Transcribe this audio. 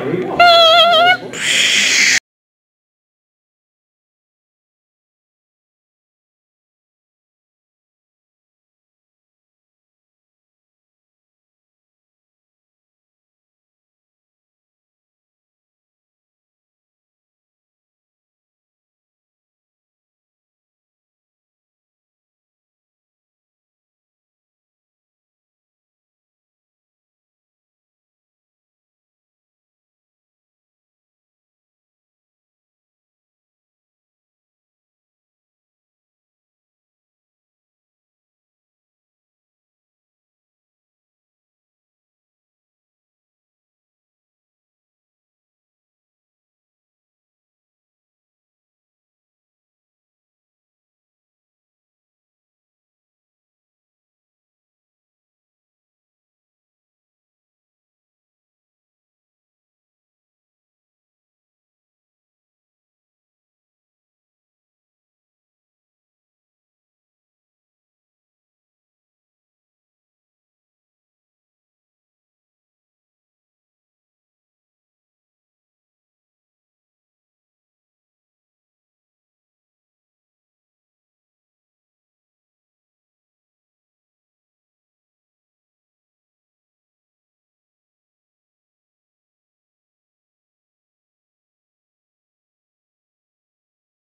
Hey, we won.